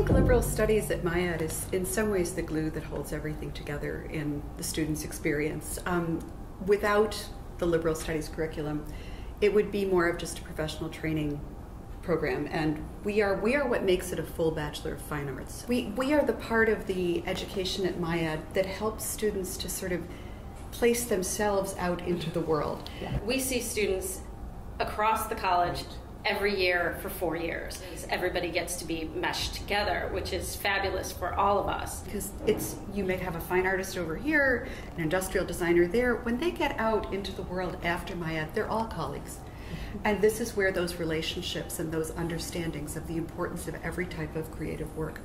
think liberal studies at MIAD is in some ways the glue that holds everything together in the student's experience. Um, without the liberal studies curriculum, it would be more of just a professional training program and we are we are what makes it a full bachelor of fine arts. We we are the part of the education at MIAD that helps students to sort of place themselves out into the world. We see students across the college every year for four years. Everybody gets to be meshed together, which is fabulous for all of us. Because it's you may have a fine artist over here, an industrial designer there. When they get out into the world after MIAD, they're all colleagues. And this is where those relationships and those understandings of the importance of every type of creative work.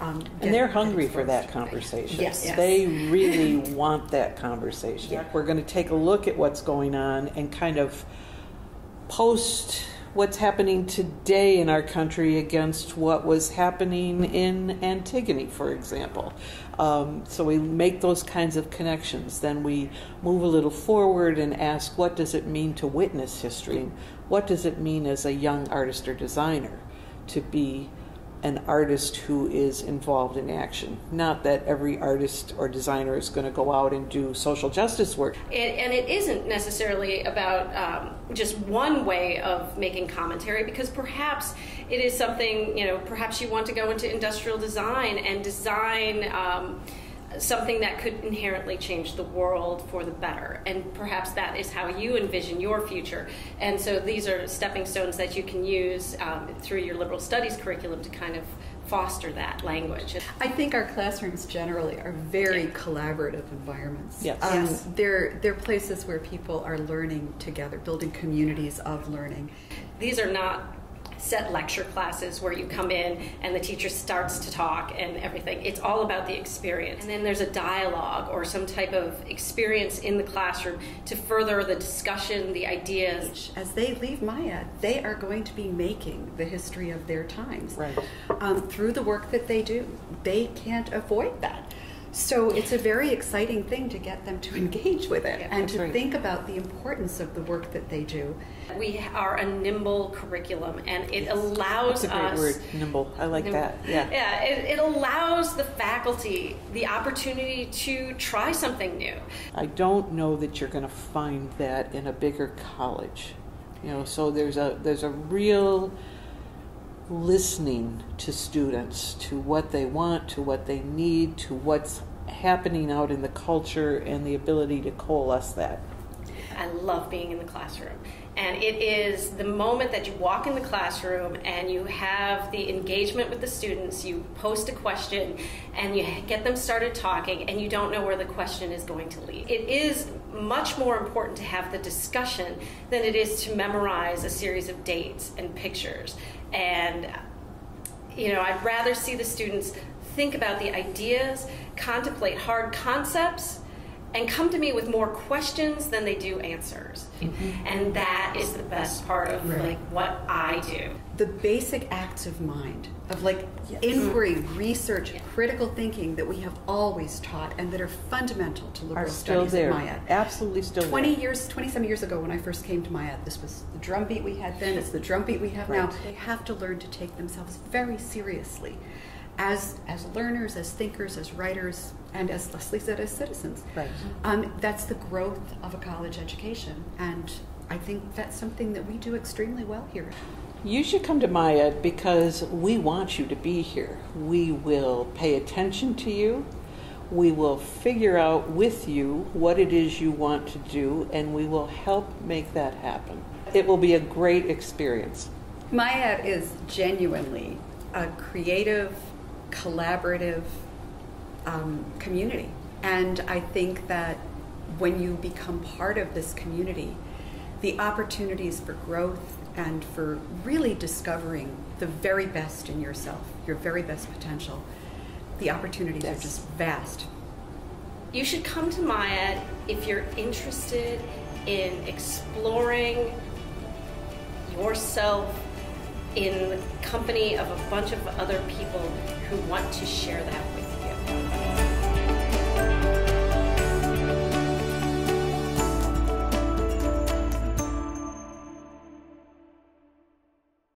Um, and they're hungry for that conversation. Yes. yes. They really want that conversation. Yeah. We're going to take a look at what's going on and kind of post what's happening today in our country against what was happening in Antigone, for example. Um, so we make those kinds of connections. Then we move a little forward and ask, what does it mean to witness history? What does it mean as a young artist or designer to be an artist who is involved in action. Not that every artist or designer is going to go out and do social justice work. And, and it isn't necessarily about um, just one way of making commentary, because perhaps it is something, you know, perhaps you want to go into industrial design and design. Um, something that could inherently change the world for the better. And perhaps that is how you envision your future. And so these are stepping stones that you can use um, through your liberal studies curriculum to kind of foster that language. I think our classrooms generally are very yeah. collaborative environments. Yes. Um, yes. They're, they're places where people are learning together, building communities of learning. These are not set lecture classes where you come in and the teacher starts to talk and everything. It's all about the experience. And then there's a dialogue or some type of experience in the classroom to further the discussion, the ideas. As they leave MIAD, they are going to be making the history of their times right. um, through the work that they do. They can't avoid that. So it's a very exciting thing to get them to engage with it yeah, and to right. think about the importance of the work that they do. We are a nimble curriculum, and it yes. allows That's a great us. word, nimble. I like nimble. that. Yeah. Yeah. It, it allows the faculty the opportunity to try something new. I don't know that you're going to find that in a bigger college. You know, so there's a there's a real listening to students, to what they want, to what they need, to what's happening out in the culture, and the ability to coalesce that. I love being in the classroom. And it is the moment that you walk in the classroom and you have the engagement with the students, you post a question and you get them started talking, and you don't know where the question is going to lead. It is much more important to have the discussion than it is to memorize a series of dates and pictures. And, you know, I'd rather see the students think about the ideas, contemplate hard concepts, and come to me with more questions than they do answers. Mm-hmm. And that is the best part of right. like what I do. The basic acts of mind, of like yes. inquiry, mm-hmm. research, yeah. critical thinking that we have always taught and that are fundamental to liberal are still studies there. at MIAD. Absolutely still 20 there. years, 20 some years ago when I first came to MIAD, this was the drumbeat we had then, it's the drumbeat we have right. now. They have to learn to take themselves very seriously as as learners, as thinkers, as writers, and as Leslie said, as citizens. Right. Um, that's the growth of a college education, and I think that's something that we do extremely well here. You should come to MIAD because we want you to be here. We will pay attention to you. We will figure out with you what it is you want to do, and we will help make that happen. It will be a great experience. MIAD is genuinely a creative, collaborative um, community. And I think that when you become part of this community, the opportunities for growth and for really discovering the very best in yourself, your very best potential, the opportunities yes. are just vast. You should come to MIAD if you're interested in exploring yourself in the company of a bunch of other people who want to share that